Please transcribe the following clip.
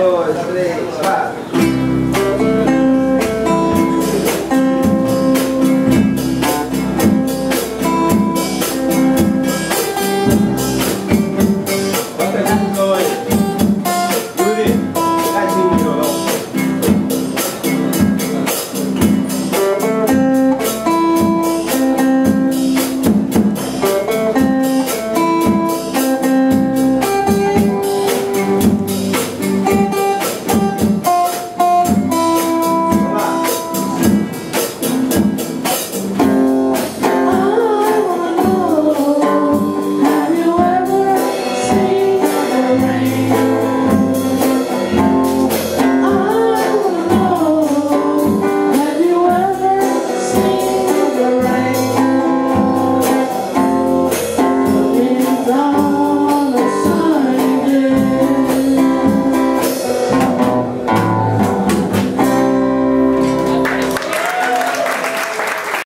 dois, três, quatro.